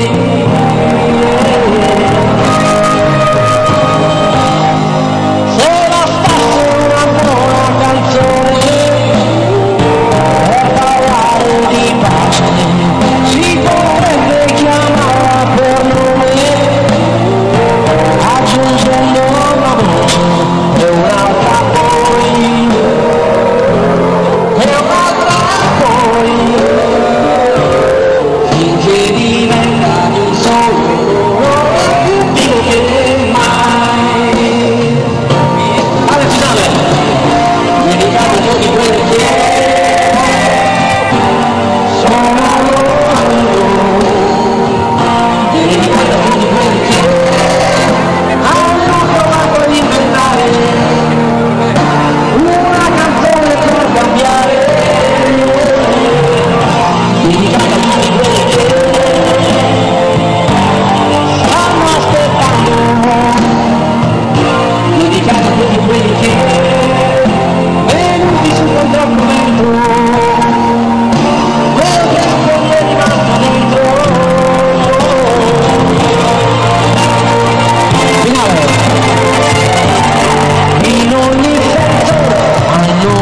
You.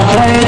Hare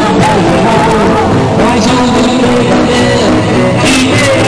you.